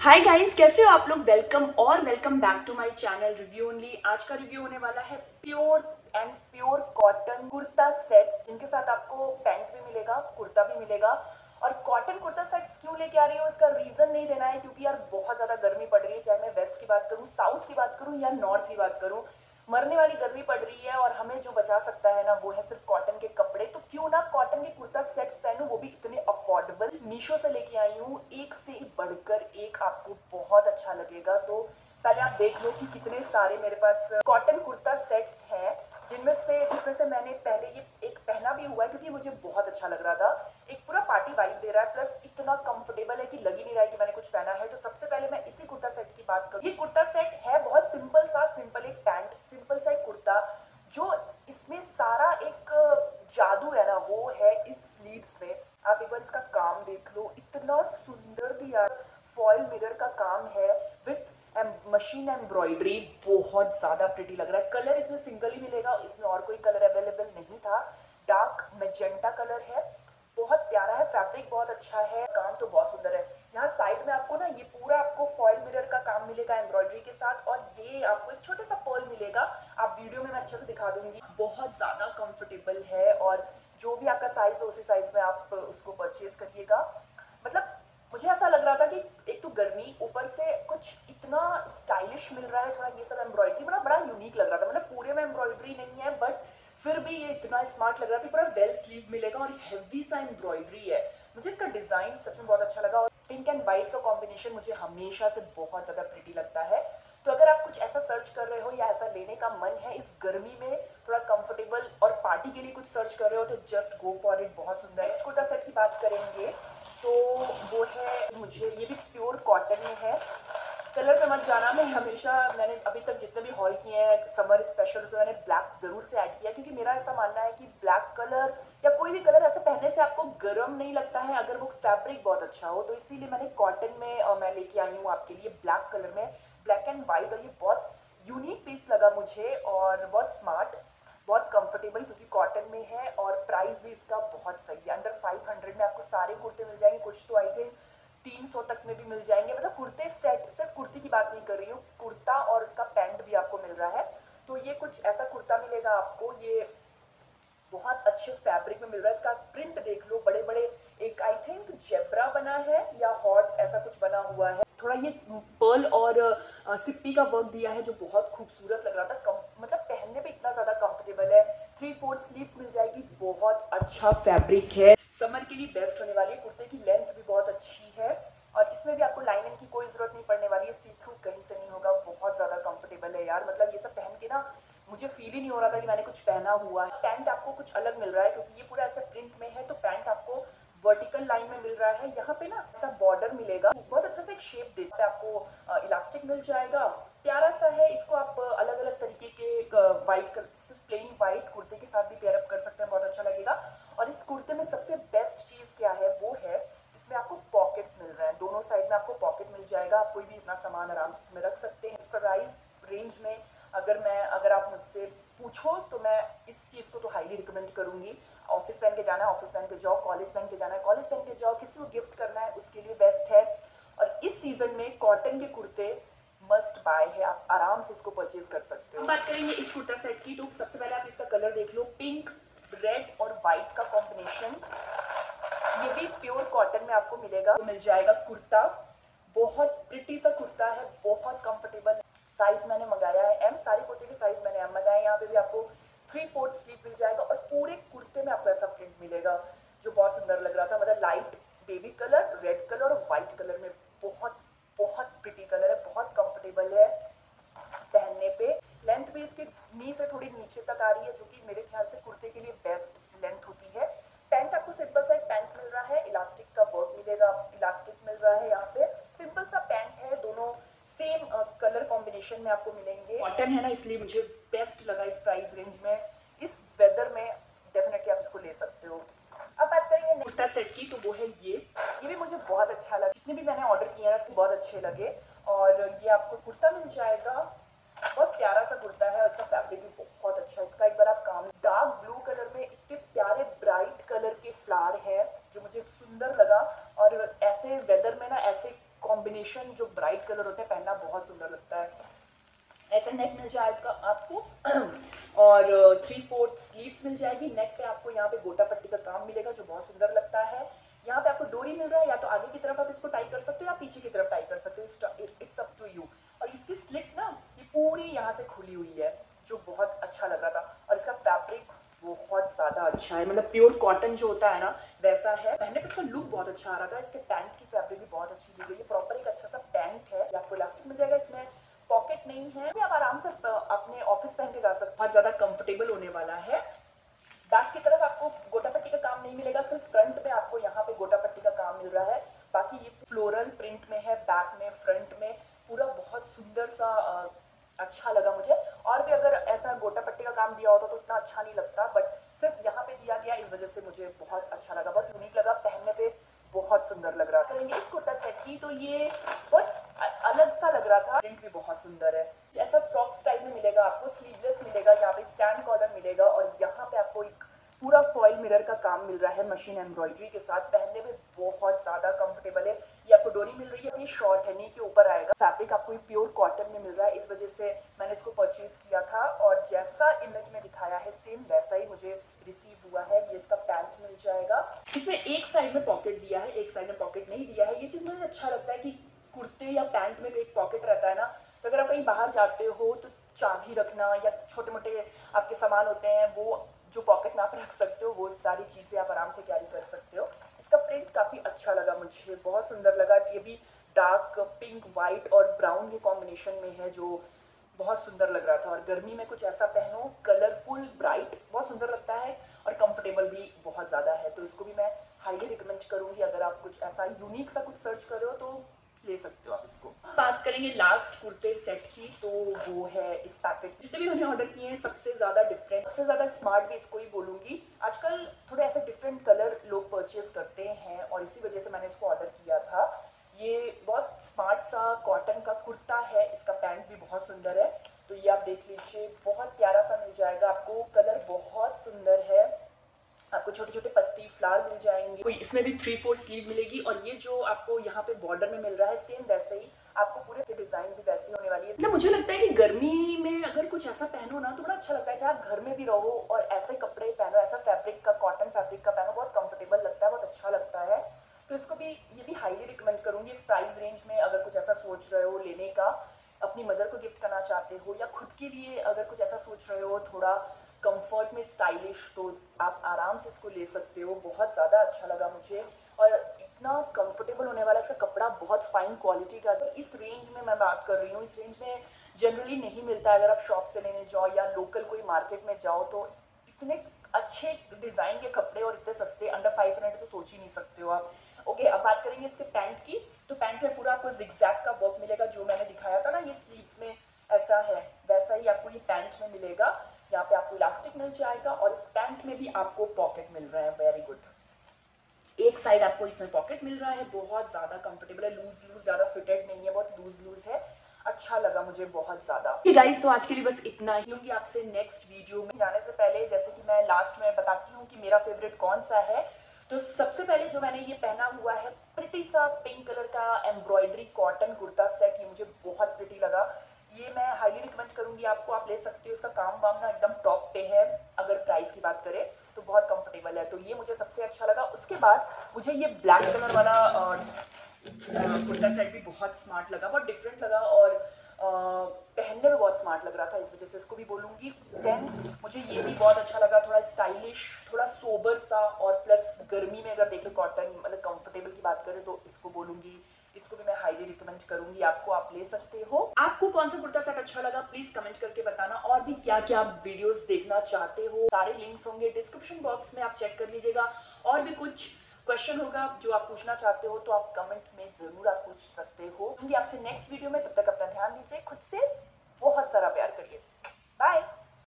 Hi guys कैसे हो आप लोग? वेलकम और welcome back to my channel review only आज का रिव्यू होने वाला है pure and pure cotton kurta sets जिनके साथ आपको पैंट भी मिलेगा, कुर्ता भी मिलेगा। और कॉटन कुर्ता सेट्स क्यों लेके आ रही हूँ, इसका रीजन नहीं देना है, क्योंकि यार बहुत ज़्यादा गर्मी पड़ रही है। चाहे मैं वेस्ट की बात करूँ साउथ की बात करूँ, या नॉर्थ की बात करूँ मरने वाली गर्मी पड़ रही है और हमें जो बचा सकता है ना, वो है सिर्फ़ कॉटन के कपड़े। तो क्यों ना कॉटन के कुर्ता सेट्स पहनूं, वो भी इतने अफोर्डेबल मीशो से लेके आई हूँ, एक से बढ़कर एक आपको बहुत अच्छा लगेगा। तो पहले आप देख लो कि कितने सारे मेरे पास कॉटन कुर्ता सेट्स हैं, जिनमें से, जिसमें से मैंने पहले ये एक पहना भी हुआ है, क्योंकि मुझे बहुत अच्छा लग रहा था। एक पूरा पार्टी वाइब दे रहा है प्लस इतना कंफर्टेबल है कि लग ही नहीं रहा है कि मैंने कुछ पहना है तो सबसे पहले मैं इसी कुर्ता सेट की बात करूँ ये कुर्ता सेट है बहुत सिंपल सा सिंपल एक पैंट सिंपल सा एक कुर्ता जो इसमें सारा एक जादू है ना वो है इस स्लीव्स में आप एक बार इसका काम देख लो, इतना सुंदर दिया फॉयल मिरर का काम है विथ मशीन एम्ब्रॉयडरी बहुत ज़्यादा प्रिटी लग रहा है। कलर इसमें सिंगल ही मिलेगा, इसमें और कोई कलर अवेलेबल नहीं था। डार्क मेजेंटा कलर है, बहुत प्यारा है फैब्रिक बहुत अच्छा है, काम तो बहुत सुंदर है यहाँ साइड में आपको ना ये पूरा आपको फॉयल मिरर का काम मिलेगा एम्ब्रॉयडरी के साथ और ये आपको एक छोटा सा पर्ल मिलेगा आप वीडियो में मैं अच्छे से दिखा दूँगी बहुत ज़्यादा कंफर्टेबल है और जो भी आपका साइज़ है उसी साइज़ में आप उसको परचेज करिएगा मतलब मुझे ऐसा लग रहा था कि एक तो गर्मी ऊपर से कुछ इतना स्टाइलिश मिल रहा है थोड़ा ये सब एम्ब्रॉयडरी बड़ा बड़ा यूनिक लग रहा था मतलब पूरे में एम्ब्रॉयडरी नहीं है बट फिर भी ये इतना स्मार्ट लग रहा था पूरा वेल स्लीव मिलेगा और हैवी सा एम्ब्रॉयडरी है। मुझे इसका डिज़ाइन सच में बहुत अच्छा लगा और पिंक एंड व्हाइट का कॉम्बिनेशन मुझे हमेशा से बहुत ज़्यादा प्रिटी लगता है। तो अगर आप कुछ ऐसा सर्च कर रहे हो या ऐसा लेने का मन है, इस गर्मी में थोड़ा कंफर्टेबल और पार्टी के लिए कुछ सर्च कर रहे हो तो जस्ट गो फॉर इट बहुत सुंदर। है कुर्ता सेट की बात करेंगे तो वो है, मुझे ये भी प्योर कॉटन में है। कलर पे मत जाना। मैं हमेशा मैंने अभी तक जितने भी हॉल किए हैं समर स्पेशल उसमें मैंने ब्लैक ज़रूर से ऐड किया, क्योंकि मेरा ऐसा मानना है कि ब्लैक कलर या कोई भी कलर ऐसे पहनने से आपको गर्म नहीं लगता है, अगर वो फैब्रिक बहुत अच्छा हो। तो इसीलिए मैंने कॉटन में और मैं लेके आई हूँ आपके लिए ब्लैक कलर में। ब्लैक एंड व्हाइट और ये बहुत यूनिक पीस लगा मुझे और बहुत स्मार्ट बहुत कंफर्टेबल क्योंकि कॉटन में है और प्राइस भी इसका बहुत सही है। अंडर 500 में आपको सारे कुर्ते मिल जाएँगे। कुछ तो आई थिंक 300 तक में भी मिल जाएँगे। मतलब कुर्ते सेट सिर्फ़ कुर्ती की बात नहीं कर रही हूँ कुर्ता और उसका पैंट भी आपको मिल रहा है। तो ये कुछ ऐसा कुर्ता मिलेगा आपको ये बहुत अच्छे फैब्रिक में मिल रहा है। इसका प्रिंट देख लो बड़े बड़े एक आई थिंक जेब्रा बना है या हॉर्स ऐसा कुछ बना हुआ है। थोड़ा ये पर्ल और सिप्पी का वर्क दिया है जो बहुत खूबसूरत लग रहा था। कम, मतलब पहनने पे इतना ज़्यादा कंफर्टेबल है। थ्री फोर्थ स्लीव्स मिल जाएगी बहुत अच्छा फैब्रिक है समर के लिए बेस्ट होने वाली है कुर्ते की लेंथ भी बहुत अच्छी है और इसमें भी आपको लाइनिंग की कोई ज़रूरत नहीं पड़ने वाली है सी थ्रू कहीं से नहीं होगा बहुत ज़्यादा कंफर्टेबल है यार मतलब ये सब पहन के ना मुझे फील ही नहीं हो रहा था कि पहना हुआ है। पैंट आपको कुछ अलग मिल रहा है, क्योंकि ये पूरा ऐसा प्रिंट में है तो पैंट आपको वर्टिकल लाइन में मिल रहा है। यहाँ पे ना ऐसा बॉर्डर मिलेगा। बहुत अच्छा सा एक शेप देता है, आपको इलास्टिक मिल जाएगा प्यारा सा है इसको आप अलग अलग तरीके के व्हाइट प्लेन व्हाइट कुर्ते के साथ भी पेयरअप कर सकते हैं बहुत अच्छा लगेगा और इस कुर्ते में सबसे बेस्ट चीज़ क्या है वो है इसमें आपको पॉकेट्स मिल रहे हैं दोनों साइड में आपको पॉकेट मिल जाएगा आप कोई भी इतना सामान आराम से इसमें रख सकते हैं इस प्राइस रेंज में अगर मैं अगर आप मुझसे पूछो तो मैं इस चीज़ को तो हाईली रिकमेंड करूँगी। ऑफ़िस पहन के जाना है ऑफ़िस पहन के जाओ कॉलेज पहन के जाना है कॉलेज पहन के जाओ, किसी को गिफ्ट करना है, उसके लिए बेस्ट है। और इस सीज़न में कॉटन के कुर्ते मस्ट बाय है, आप आराम से इसको परचेज कर सकते हो। बात करेंगे इस कुर्ता सेट की तो सबसे पहले आप इसका कलर देख लो पिंक रेड और व्हाइट का कॉम्बिनेशन ये भी प्योर कॉटन में आपको मिलेगा मिल जाएगा कुर्ता। बहुत प्रिटी सा कुर्ता है, बहुत कंफर्टेबल साइज़ मैंने मंगाया है एम सारे कुर्ते के साइज़ मैंने एम मंगाया यहाँ पे भी आपको थ्री फोर्थ स्लीव मिल जाएगा और पूरे कुर्ते में आपको ऐसा प्रिंट मिलेगा, जो बहुत सुंदर लग रहा था। मतलब light baby colour red colour और व्हाइट कलर में बहुत बहुत प्रिटी कलर है बहुत कंफर्टेबल है पहनने पे लेंथ भी इसकी नी से थोड़ी नीचे तक आ रही है जो कि मेरे ख्याल से कुर्ते के लिए बेस्ट लेंथ होती है पैंट आपको सिंपल सा एक पैंट मिल रहा है इलास्टिक का वर्क मिलेगा इलास्टिक मिल रहा है यहाँ पे सिंपल सा पैंट है दोनों सेम कलर कॉम्बिनेशन में आपको मिलेंगे। कॉटन है ना इसलिए मुझे बेस्ट लगा इस प्राइस रेंज में इस वेदर में डेफिनेटली आप इसको ले सकते हो अब बात करेंगे कुर्ता सेट की तो वो है ये ये भी मुझे बहुत अच्छा लगा जितने भी मैंने ऑर्डर किए हैं बहुत अच्छे लगे और ये आपको कुर्ता मिल जाएगा बहुत प्यारा सा कुर्ता है और इसका फैब्रिक भी बहुत अच्छा है इसका एक बार आप काम डार्क ब्लू कलर में इतने प्यारे ब्राइट कलर के फ्लावर है जो मुझे सुंदर लगा और ऐसे वेदर में ना ऐसे कॉम्बिनेशन जो ब्राइट कलर होते हैं पहनना बहुत सुंदर लगता है ऐसा नेक मिल जाएगा आपको और थ्री फोर्थ स्लीव्स मिल जाएगी। नेक पे आपको यहाँ पे गोटा पट्टी का काम मिलेगा, जो बहुत सुंदर लगता है। यहाँ पे आपको डोरी मिल रहा है, या तो आगे की तरफ़ आप इसको टाई कर सकते हो, या पीछे की तरफ़ टाई कर सकते हो। इट्स अप टू यू और इसकी स्लिट ना, ये पूरी यहाँ से खुली हुई है, जो बहुत अच्छा लग रहा था। और इसका फैब्रिक बहुत ज़्यादा अच्छा है। मतलब प्योर कॉटन जो होता है ना, वैसा है। पहनने पे इसका लुक बहुत अच्छा आ रहा था। इसके पैंट की फैब्रिक भी बहुत अच्छी दी गई है। प्रॉपर एक अच्छा सा पैंट है। आपको इलास्टिक मिल जाएगा इसमें। पॉकेट नहीं है। आप आराम से अपने ऑफ़िस पहन के जा सकते बहुत ज़्यादा कंफर्टेबल होने वाला है। बैक की तरफ़ आपको गोटा पट्टी का काम नहीं मिलेगा, सिर्फ़ फ्रंट में आपको यहाँ पे गोटा पट्टी का काम मिल रहा है। बाकी ये फ्लोरल प्रिंट में है बैक में फ्रंट में। पूरा बहुत सुंदर सा अच्छा लगा मुझे। और भी अगर ऐसा गोटा पट्टी का काम दिया होता तो इतना अच्छा नहीं लगता बट सिर्फ़ यहाँ पे दिया गया, इस वजह से मुझे बहुत अच्छा लगा। बहुत यूनिक लगा, पहनने पे बहुत सुंदर लग रहा। करेंगे इस कुर्ता सेट की तो ये बहुत अलग सा लग रहा था। प्रिंट भी बहुत सुंदर है। ऐसा फ्रॉक स्टाइल में मिलेगा, आपको स्लीवलेस मिलेगा, यहाँ पे स्टैंड कॉलर मिलेगा और यहाँ पे आपको एक पूरा फॉइल मिरर का काम मिल रहा है मशीन एम्ब्रॉयडरी के साथ। पहनने में बहुत ज़्यादा कंफर्टेबल है। ये आपको डोरी मिल रही है, ये शॉर्ट है नी के ऊपर आएगा। फैब्रिक आपको प्योर कॉटन में मिल रहा है। इस वजह से मैंने इसको परचेज किया था और जैसा इमेज में दिखाया है सेम वैसा ही मुझे रिसीव हुआ है ये इसका पैंट मिल जाएगा इसमें एक साइड में पॉकेट दिया है एक साइड में पॉकेट नहीं दिया है ये चीज़ मुझे अच्छा लगता है कि कुर्ते या पैंट में एक पॉकेट रहता है ना तो अगर आप कहीं बाहर जाते हो तो चाबी रखना या छोटे मोटे आपके सामान होते हैं, वो जो पॉकेट में आप रख सकते हो, वो सारी चीज़ें आप आराम से कैरी कर सकते हो। इसका प्रिंट काफ़ी अच्छा लगा मुझे, बहुत सुंदर लगा। ये भी डार्क पिंक वाइट और ब्राउन के कॉम्बिनेशन में है जो बहुत सुंदर लग रहा था। और गर्मी में कुछ ऐसा पहनो कलरफुल ब्राइट बहुत सुंदर लगता है और कंफर्टेबल भी बहुत ज़्यादा है। तो इसको भी मैं हाईली रिकमेंड करूँगी। अगर आप कुछ ऐसा यूनिक सा कुछ सर्च कर रहे हो तो ले सकते हो आप इसको। बात करेंगे लास्ट कुर्ते सेट की तो वो है इस पैकेट जितने भी मैंने ऑर्डर किए हैं, सबसे ज़्यादा डिफरेंट सबसे ज़्यादा स्मार्ट भी इसको ही बोलूँगी। आजकल थोड़े ऐसे डिफरेंट कलर लोग परचेज करते हैं और इसी वजह से मैंने इसको ऑर्डर किया था। ये बहुत स्मार्ट सा कॉटन का कुर्ता है इसका पैंट भी बहुत सुंदर है तो ये आप देख लीजिए बहुत प्यारा सा मिल जाएगा आपको कलर बहुत सुंदर है आपको छोटे छोटे पत्ती फ्लावर मिल जाएँगे कोई इसमें भी थ्री फोर स्लीव मिलेगी और ये जो आपको यहाँ पे बॉर्डर में मिल रहा है सेम वैसे ही आपको पूरे डिज़ाइन भी वैसे ही होने वाली है। ना, मुझे लगता है कि गर्मी में अगर कुछ ऐसा पहनो ना तो बड़ा अच्छा लगता है। चाहे आप घर में भी रहो और ऐसे कपड़े पहनो, ऐसा फैब्रिक का कॉटन फैब्रिक का पहनो, बहुत कंफर्टेबल लगता है, बहुत अच्छा लगता है। तो इसको भी, ये भी हाईली रिकमेंड करूँगी इस प्राइस रेंज में अगर कुछ ऐसा सोच रहे हो लेने का, अपनी मदर को गिफ्ट करना चाहते हो या खुद के लिए अगर कुछ ऐसा सोच रहे हो, थोड़ा कंफर्ट में स्टाइलिश तो आप आराम से इसको ले सकते हो, बहुत ज़्यादा अच्छा लगा मुझे। और इतना कंफर्टेबल होने वाला इसका कपड़ा बहुत फाइन क्वालिटी का तो इस रेंज में मैं बात कर रही हूँ, इस रेंज में जनरली नहीं मिलता अगर आप शॉप से लेने जाओ या लोकल कोई मार्केट में जाओ तो इतने अच्छे डिज़ाइन के कपड़े और इतने सस्ते अंडर फाइव हंड्रेड तो सोच ही नहीं सकते हो आप। ओके अब बात करेंगे इसके पैंट की। तो पैंट में पूरा आपको जिग्जैक का वर्क मिलेगा, जो मैंने दिखाया था ना, ये स्लीव्स में ऐसा है, वैसा ही आपको ये पैंट में मिलेगा। यहाँ पे आपको इलास्टिक मिल जाएगा और इस पैंट में भी आपको पॉकेट मिल रहा है वेरी गुड एक साइड आपको इसमें पॉकेट मिल रहा है बहुत ज़्यादा कंफर्टेबल है लूज लूज ज़्यादा फिटेड नहीं है बहुत लूज लूज है। अच्छा लगा मुझे बहुत ज़्यादा। गाइस तो आज के लिए बस इतना ही। लूँगी आपसे नेक्स्ट वीडियो में। जाने से पहले जैसे कि मैं लास्ट में बताती हूँ कि मेरा फेवरेट कौन सा है तो सबसे पहले जो मैंने ये पहना हुआ है प्रिटी सा पिंक कलर का एम्ब्रॉयडरी कॉटन कुर्ता सेट ये मुझे बहुत प्रिटी लगा। ये मैं हाईली रिकमेंड करूँगी आपको आप ले सकते हो उसका काम वाम ना एकदम टॉप पे है अगर प्राइस की बात करें तो बहुत कंफर्टेबल है तो ये मुझे सबसे अच्छा लगा उसके बाद मुझे ये ब्लैक कलर वाला कुर्ता सेट भी बहुत स्मार्ट लगा बहुत डिफरेंट लगा और पहनने में बहुत स्मार्ट लग रहा था इस वजह से इसको भी बोलूँगी। देन मुझे ये भी बहुत अच्छा लगा थोड़ा स्टाइलिश थोड़ा सोबर सा और प्लस गर्मी में अगर देखें कॉटन मतलब कंफर्टेबल की बात करें तो इसको बोलूँगी। इसको भी मैं हाईली रिकमेंड करूँगी। आपको आप ले सकते हो। आपको कौन सा कुर्ता सेट अच्छा लगा प्लीज़ कमेंट करके बताना। और भी क्या क्या आप वीडियोस देखना चाहते हो, सारे लिंक्स होंगे डिस्क्रिप्शन बॉक्स में, आप चेक कर लीजिएगा। और भी कुछ क्वेश्चन होगा जो आप पूछना चाहते हो तो आप कमेंट में ज़रूर आप पूछ सकते हो। क्योंकि आपसे नेक्स्ट वीडियो में। तब तक अपना ध्यान दीजिए, खुद से बहुत सारा प्यार करिए। बाय